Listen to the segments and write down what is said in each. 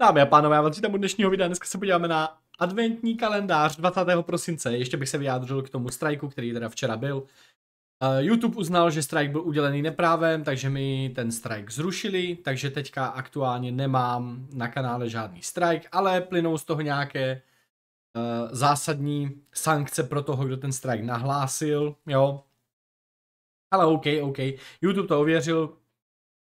Dámy a pánové, já vám tomu dnešního videa dneska se podíváme na adventní kalendář 20. prosince. Ještě bych se vyjádřil k tomu strajku, který teda včera byl. Uh, YouTube uznal, že strike byl udělený neprávem, takže mi ten strike zrušili, takže teďka aktuálně nemám na kanále žádný strike, ale plynou z toho nějaké uh, zásadní sankce pro toho, kdo ten strike nahlásil, jo. Ale OK, OK, YouTube to ověřil,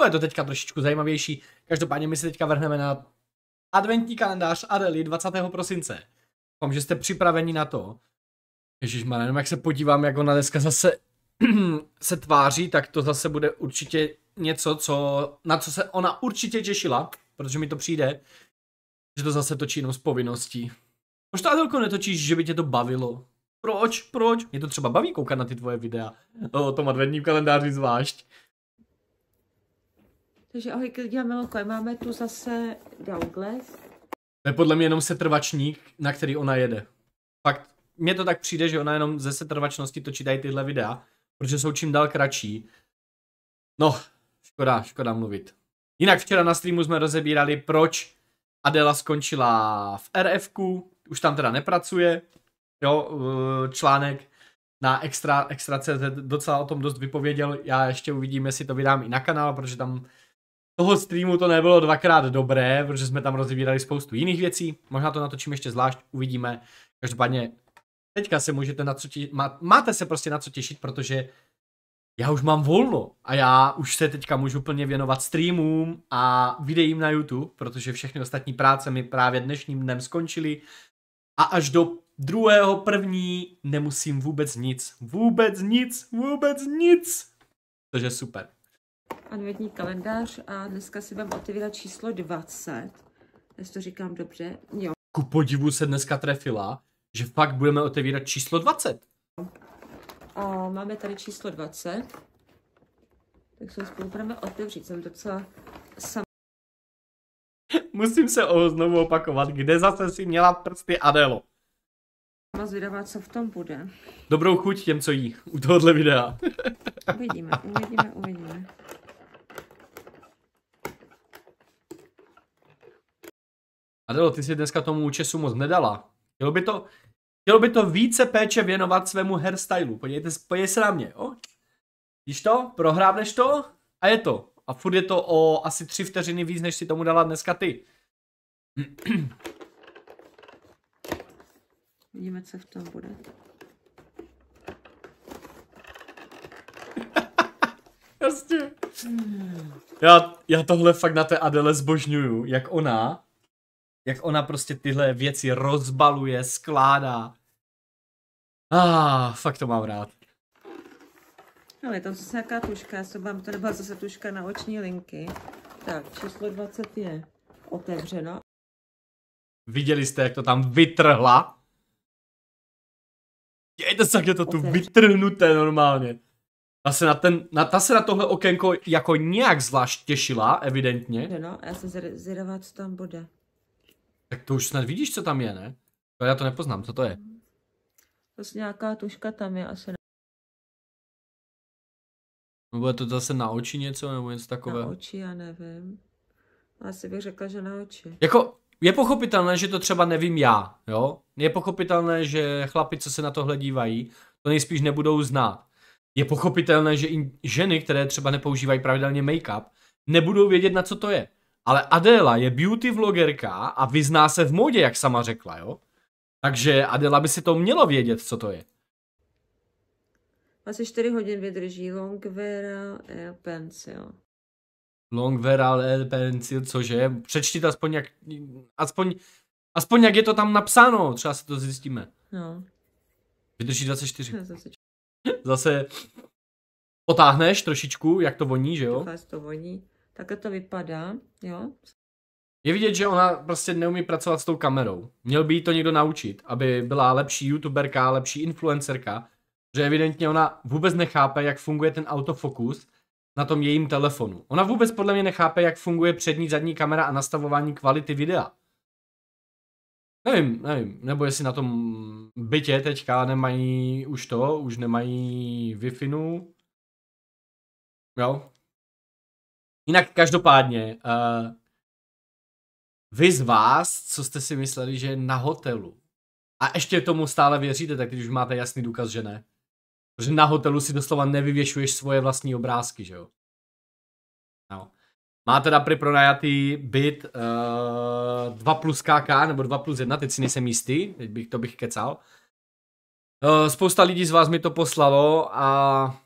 bude to teďka trošičku zajímavější. Každopádně my se teďka vrhneme na adventní kalendář Adely 20. prosince. Doufám, že jste připraveni na to. Ježíš jenom jak se podívám, jak ona dneska zase se tváří, tak to zase bude určitě něco, co, na co se ona určitě těšila, protože mi to přijde, že to zase točí jenom z povinností. Proč to Adelko netočíš, že by tě to bavilo? Proč? Proč? Mě to třeba baví koukat na ty tvoje videa. O tom adventním kalendáři zvlášť. Takže ahoj, lidi miloko, máme tu zase Douglas. To je podle mě jenom setrvačník, na který ona jede. Fakt, mně to tak přijde, že ona jenom ze setrvačnosti točí tady tyhle videa, protože jsou čím dál kratší. No, škoda, škoda mluvit. Jinak včera na streamu jsme rozebírali, proč Adela skončila v RFku, už tam teda nepracuje, jo, článek na extra, extra CZ docela o tom dost vypověděl, já ještě uvidím, jestli to vydám i na kanál, protože tam toho streamu to nebylo dvakrát dobré, protože jsme tam rozebírali spoustu jiných věcí. Možná to natočím ještě zvlášť, uvidíme. Každopádně teďka se můžete na co těšit, má, máte se prostě na co těšit, protože já už mám volno a já už se teďka můžu plně věnovat streamům a videím na YouTube, protože všechny ostatní práce mi právě dnešním dnem skončily a až do druhého první nemusím vůbec nic, vůbec nic, vůbec nic, což je super adventní kalendář a dneska si budeme otevírat číslo 20. Jestli to říkám dobře. Jo. Ku podivu se dneska trefila, že fakt budeme otevírat číslo 20. A máme tady číslo 20. Tak se spolu budeme otevřít. Jsem docela sam... Musím se o znovu opakovat, kde zase si měla prsty Adelo. Mám zvědavá, co v tom bude. Dobrou chuť těm, co jí u tohohle videa. uvidíme, uvidíme, uvidíme. Adelo, ty si dneska tomu účesu moc nedala. Chtělo by to, chtělo by to více péče věnovat svému hairstylu. Podívejte, podívej se na mě, jo? Víš to? Prohrávneš to? A je to. A furt je to o asi tři vteřiny víc, než si tomu dala dneska ty. Vidíme, co v tom bude. Jasně. Já, já tohle fakt na té Adele zbožňuju, jak ona jak ona prostě tyhle věci rozbaluje, skládá. Ah, fakt to mám rád. Ale tam zase nějaká tuška, já se vám to nebyla zase tuška na oční linky. Tak, číslo 20 je otevřeno. Viděli jste, jak to tam vytrhla? Dějte se, jak je to tu vytrhnuté normálně. Ta se na, ten, na, ta se na tohle okénko jako nějak zvlášť těšila, evidentně. No, já jsem zvědavá, co tam bude. Tak to už snad vidíš, co tam je, ne? To já to nepoznám, co to je? Prostě nějaká tuška tam je asi. Ne. Nebo je to zase na oči něco, nebo něco takového? Na oči, já nevím. Asi bych řekla, že na oči. Jako, je pochopitelné, že to třeba nevím já, jo? Je pochopitelné, že chlapi, co se na tohle dívají, to nejspíš nebudou znát. Je pochopitelné, že i ženy, které třeba nepoužívají pravidelně make-up, nebudou vědět, na co to je. Ale Adela je beauty vlogerka a vyzná se v modě, jak sama řekla, jo? Takže Adela by si to mělo vědět, co to je. Asi 4 hodin vydrží Longveral Air Pencil. Longveral Air Pencil, cože? Přečti to aspoň jak, aspoň, aspoň jak je to tam napsáno, třeba se to zjistíme. No. Vydrží 24. Zase potáhneš trošičku, jak to voní, že jo? to voní. Takhle to vypadá, jo. Je vidět, že ona prostě neumí pracovat s tou kamerou. Měl by jí to někdo naučit, aby byla lepší youtuberka, lepší influencerka, že evidentně ona vůbec nechápe, jak funguje ten autofokus na tom jejím telefonu. Ona vůbec podle mě nechápe, jak funguje přední, zadní kamera a nastavování kvality videa. Nevím, nevím, nebo jestli na tom bytě teďka nemají už to, už nemají Wi-Fi. Jo, Jinak každopádně, uh, vy z vás, co jste si mysleli, že je na hotelu, a ještě tomu stále věříte, tak když už máte jasný důkaz, že ne. Protože na hotelu si doslova nevyvěšuješ svoje vlastní obrázky, že jo. No. Má teda pri pronajatý byt uh, 2 plus KK, nebo 2 plus 1, teď si nejsem jistý, teď bych, to bych kecal. Uh, spousta lidí z vás mi to poslalo a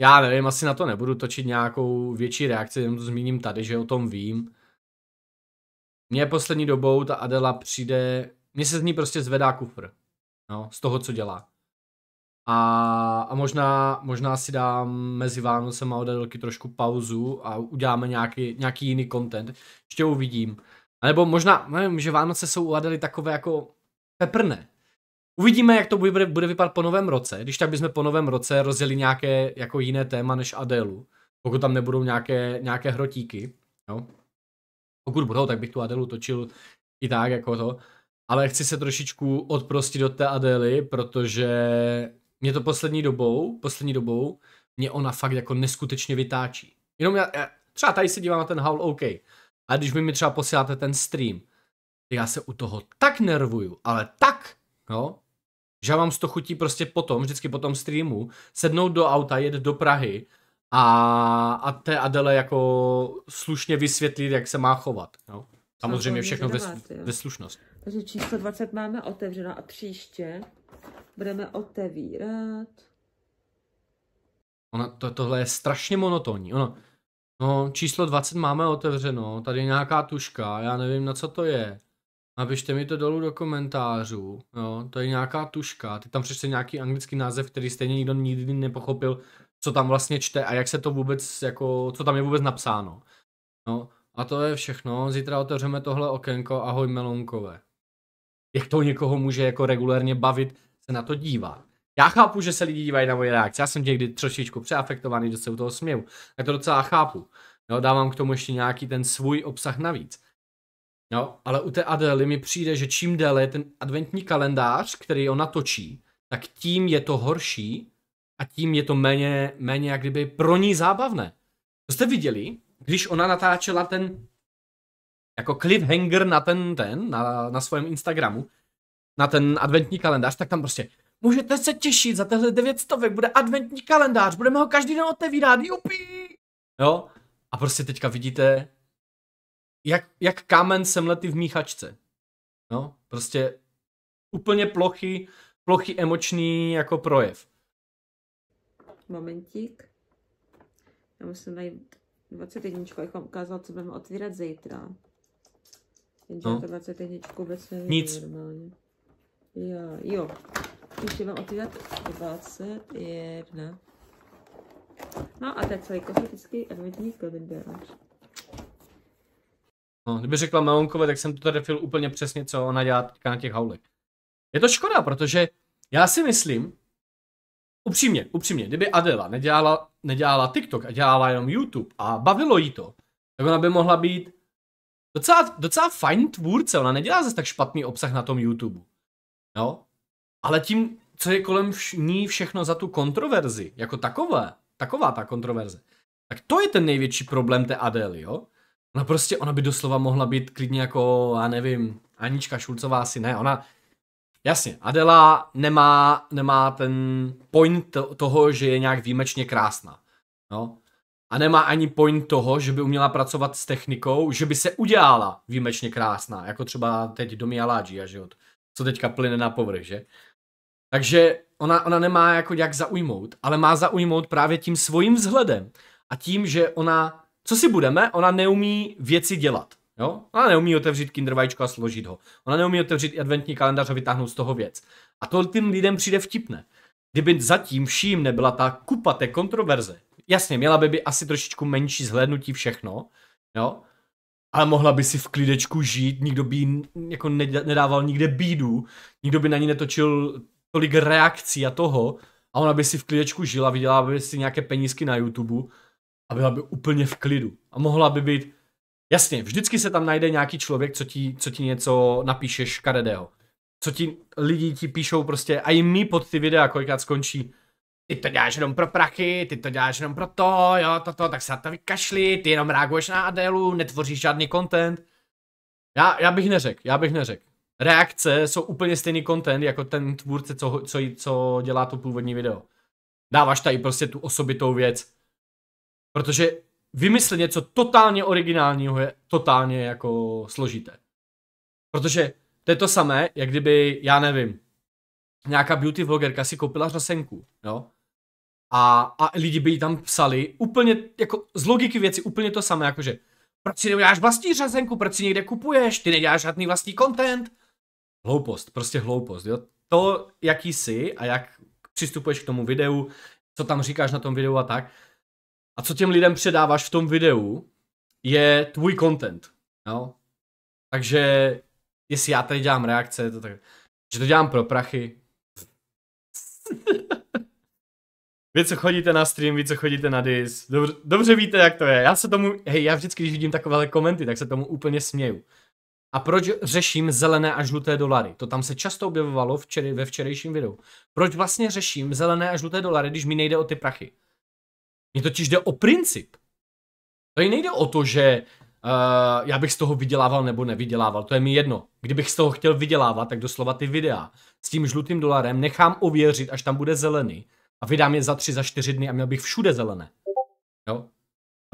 já nevím, asi na to nebudu točit nějakou větší reakci, jenom to zmíním tady, že o tom vím. Mně poslední dobou ta Adela přijde, mně se z ní prostě zvedá kufr, no, z toho, co dělá. A, a možná, možná si dám mezi Vánocem a Adelky trošku pauzu a uděláme nějaký, nějaký jiný content. Ještě uvidím. A nebo možná, nevím, že Vánoce jsou u Adely takové jako peprné. Uvidíme, jak to bude, bude vypadat po novém roce, když tak bychom po novém roce rozjeli nějaké jako jiné téma než Adelu. Pokud tam nebudou nějaké, nějaké hrotíky. Jo. Pokud budou, tak bych tu Adelu točil i tak jako to. Ale chci se trošičku odprostit od té Adely, protože mě to poslední dobou, poslední dobou, mě ona fakt jako neskutečně vytáčí. Jenom já, já třeba tady se dívám na ten haul, OK. A když mi třeba posíláte ten stream, já se u toho tak nervuju, ale tak, no, že já mám z to chutí prostě potom, vždycky po tom streamu, sednout do auta, jet do Prahy a, a té Adele jako slušně vysvětlit, jak se má chovat. No. Samozřejmě všechno ve, ve slušnost. Takže číslo 20 máme otevřeno a příště budeme otevírat. Ona, to, tohle je strašně monotónní. Ono, no, číslo 20 máme otevřeno, tady je nějaká tuška, já nevím, na co to je. Napište mi to dolů do komentářů, jo, to je nějaká tuška, ty tam přečte nějaký anglický název, který stejně nikdo nikdy nepochopil, co tam vlastně čte a jak se to vůbec, jako, co tam je vůbec napsáno. No, a to je všechno, zítra otevřeme tohle okénko, ahoj melonkové. Jak to někoho může jako regulérně bavit se na to dívat. Já chápu, že se lidi dívají na moje reakce, já jsem někdy trošičku přeafektovaný, že se u toho směju. Já to docela chápu. Jo, dávám k tomu ještě nějaký ten svůj obsah navíc. Jo, ale u té Adely mi přijde, že čím déle je ten adventní kalendář, který ona točí, tak tím je to horší a tím je to méně, méně jak kdyby pro ní zábavné. To jste viděli, když ona natáčela ten jako cliffhanger na ten, ten, na, na svém Instagramu, na ten adventní kalendář, tak tam prostě můžete se těšit, za tehle 900 bude adventní kalendář, budeme ho každý den otevírat, jupí! Jo? A prostě teďka vidíte, jak, jak kámen semlety v míchačce. No, prostě úplně plochy, plochy emoční jako projev. Momentík. Já musím najít 21, abychom ukázal, co budeme otvírat zítra. Jenže no. 21 vůbec nevím Nic. normálně. Jo, jo. Ještě vám otvírat 21. No a teď celý kosmetický adventní kalendář. No, kdyby řekla Melonkové, tak jsem to tady trefil úplně přesně, co ona dělá teďka na těch haulech. Je to škoda, protože já si myslím, upřímně, upřímně, kdyby Adela nedělala, nedělala TikTok a dělala jenom YouTube a bavilo jí to, tak ona by mohla být docela, docela fajn tvůrce, ona nedělá zase tak špatný obsah na tom YouTube. Jo? Ale tím, co je kolem vš- ní všechno za tu kontroverzi, jako takové, taková ta kontroverze, tak to je ten největší problém té Adély, jo? Ona prostě, ona by doslova mohla být klidně jako, já nevím, Anička Šulcová asi ne, ona, jasně, Adela nemá, nemá ten point toho, že je nějak výjimečně krásná, no. A nemá ani point toho, že by uměla pracovat s technikou, že by se udělala výjimečně krásná, jako třeba teď Domi Aláji, že jo, co teďka plyne na povrch, že? Takže ona, ona nemá jako jak zaujmout, ale má zaujmout právě tím svým vzhledem a tím, že ona, co si budeme, ona neumí věci dělat. Jo? Ona neumí otevřít Kinder vajíčko a složit ho. Ona neumí otevřít adventní kalendář a vytáhnout z toho věc. A to tím lidem přijde vtipné. Kdyby zatím vším nebyla ta kupa té kontroverze, jasně, měla by být asi trošičku menší zhlédnutí všechno, jo, ale mohla by si v klidečku žít, nikdo by jí jako nedával nikde bídu, nikdo by na ní netočil tolik reakcí a toho a ona by si v klidečku žila, viděla by si nějaké penízky na YouTube a byla by úplně v klidu. A mohla by být, jasně, vždycky se tam najde nějaký člověk, co ti, co ti něco napíše škaredého. Co ti lidi ti píšou prostě, a i my pod ty videa kolikrát skončí, ty to děláš jenom pro prachy, ty to děláš jenom pro to, jo, toto, tak se na to vykašli, ty jenom reaguješ na Adelu, netvoříš žádný content. Já, já bych neřekl, já bych neřekl. Reakce jsou úplně stejný content jako ten tvůrce, co, co, co dělá to původní video. Dáváš tady prostě tu osobitou věc. Protože vymyslet něco totálně originálního je totálně jako složité. Protože to je to samé, jak kdyby, já nevím, nějaká beauty vlogerka si koupila řasenku, jo? A, a lidi by jí tam psali úplně, jako z logiky věci úplně to samé, jakože proč si neděláš vlastní řasenku, proč si někde kupuješ, ty neděláš žádný vlastní content. Hloupost, prostě hloupost, jo? To, jaký jsi a jak přistupuješ k tomu videu, co tam říkáš na tom videu a tak, a co těm lidem předáváš v tom videu, je tvůj content, jo? Takže jestli já tady dělám reakce, to tak, že to dělám pro prachy. vy, co chodíte na stream, vy, co chodíte na dis, dobře, dobře víte, jak to je. Já se tomu, hej, já vždycky, když vidím takovéhle komenty, tak se tomu úplně směju. A proč řeším zelené a žluté dolary? To tam se často objevovalo včera, ve včerejším videu. Proč vlastně řeším zelené a žluté dolary, když mi nejde o ty prachy? Mně totiž jde o princip. To nejde o to, že uh, já bych z toho vydělával nebo nevydělával, to je mi jedno. Kdybych z toho chtěl vydělávat, tak doslova ty videa s tím žlutým dolarem nechám ověřit, až tam bude zelený a vydám je za tři, za čtyři dny a měl bych všude zelené. Jo?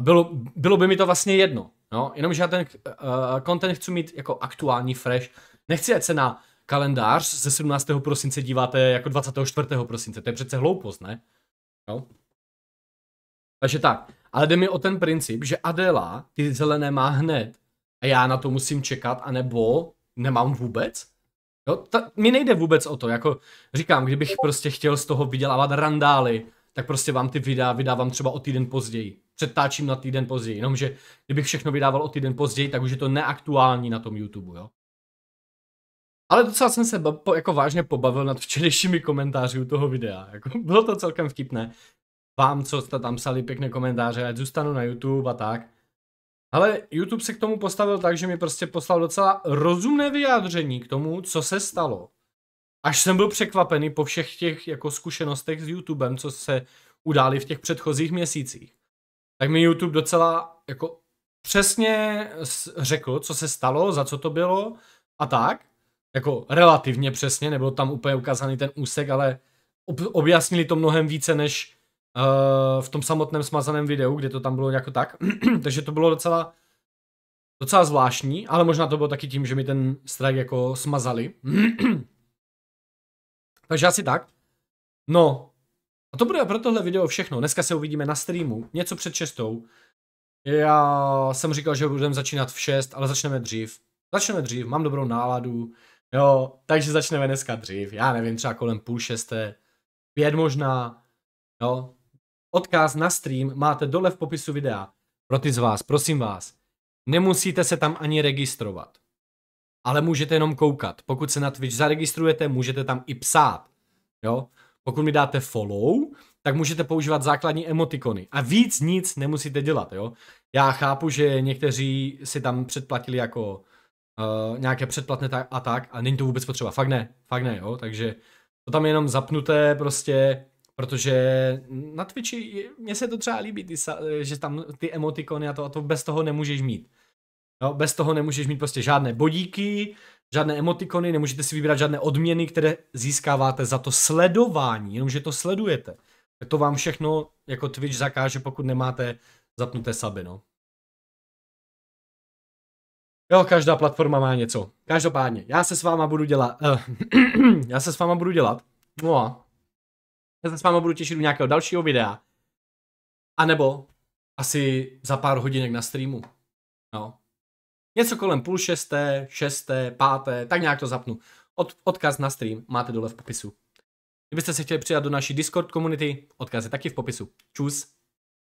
Bylo, bylo by mi to vlastně jedno. No, jenomže já ten uh, content chci mít jako aktuální, fresh. Nechci, ať se na kalendář ze 17. prosince díváte jako 24. prosince. To je přece hloupost, ne? Jo? Takže tak. Ale jde mi o ten princip, že Adela ty zelené má hned a já na to musím čekat, anebo nemám vůbec. Jo, ta, mi nejde vůbec o to, jako říkám, kdybych prostě chtěl z toho vydělávat randály, tak prostě vám ty videa vydávám třeba o týden později. Předtáčím na týden později, jenomže kdybych všechno vydával o týden později, tak už je to neaktuální na tom YouTube, jo. Ale docela jsem se jako vážně pobavil nad včerejšími komentáři u toho videa. Jako, bylo to celkem vtipné vám, co jste tam psali pěkné komentáře, ať zůstanu na YouTube a tak. Ale YouTube se k tomu postavil tak, že mi prostě poslal docela rozumné vyjádření k tomu, co se stalo. Až jsem byl překvapený po všech těch jako zkušenostech s YouTubem, co se udály v těch předchozích měsících. Tak mi YouTube docela jako přesně řekl, co se stalo, za co to bylo a tak. Jako relativně přesně, nebyl tam úplně ukázaný ten úsek, ale objasnili to mnohem více, než uh, v tom samotném smazaném videu, kde to tam bylo jako tak. Takže to bylo docela docela zvláštní, ale možná to bylo taky tím, že mi ten strike jako smazali. Takže asi tak. No, a to bude pro tohle video všechno. Dneska se uvidíme na streamu, něco před šestou. Já jsem říkal, že budeme začínat v 6, ale začneme dřív. Začneme dřív, mám dobrou náladu. Jo, takže začneme dneska dřív. Já nevím, třeba kolem půl šesté, pět možná. Jo, Odkaz na stream máte dole v popisu videa. Pro ty z vás, prosím vás, nemusíte se tam ani registrovat. Ale můžete jenom koukat. Pokud se na Twitch zaregistrujete, můžete tam i psát. Jo? Pokud mi dáte follow, tak můžete používat základní emotikony. A víc nic nemusíte dělat. Jo? Já chápu, že někteří si tam předplatili jako uh, nějaké předplatné a tak, a není to vůbec potřeba. Fakt ne, fakt ne, jo? takže to tam je jenom zapnuté prostě Protože na Twitchi, mně se to třeba líbí, ty, že tam ty emotikony a to, a to bez toho nemůžeš mít. Jo, bez toho nemůžeš mít prostě žádné bodíky, žádné emotikony, nemůžete si vybrat žádné odměny, které získáváte za to sledování, jenomže to sledujete. To vám všechno jako Twitch zakáže, pokud nemáte zapnuté suby, no. Jo, každá platforma má něco. Každopádně, já se s váma budu dělat, uh, já se s váma budu dělat, no a já se s vámi budu těšit u nějakého dalšího videa. A nebo asi za pár hodinek na streamu. No. Něco kolem půl šesté, šesté, páté, tak nějak to zapnu. Od, odkaz na stream máte dole v popisu. Kdybyste se chtěli přidat do naší Discord komunity, odkaz je taky v popisu. Čus.